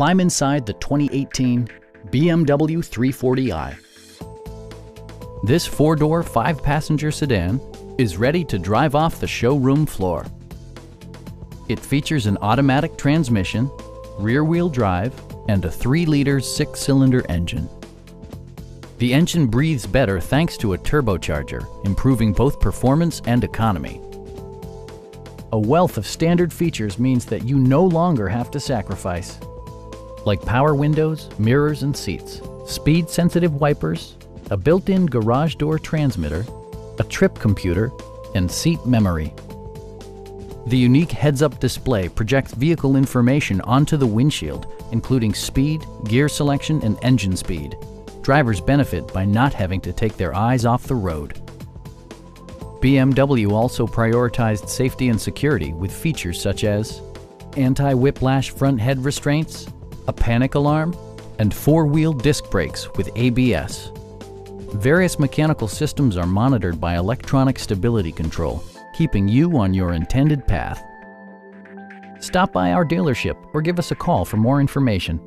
Climb inside the 2018 BMW 340i. This four-door, five-passenger sedan is ready to drive off the showroom floor. It features an automatic transmission, rear-wheel drive, and a 3-liter six-cylinder engine. The engine breathes better thanks to a turbocharger, improving both performance and economy. A wealth of standard features means that you no longer have to sacrifice, like power windows, mirrors and seats, speed-sensitive wipers, a built-in garage door transmitter, a trip computer, and seat memory. The unique heads-up display projects vehicle information onto the windshield, including speed, gear selection, and engine speed. Drivers benefit by not having to take their eyes off the road. BMW also prioritized safety and security with features such as anti-whiplash front head restraints, a panic alarm, and four-wheel disc brakes with ABS. Various mechanical systems are monitored by electronic stability control, keeping you on your intended path. Stop by our dealership or give us a call for more information.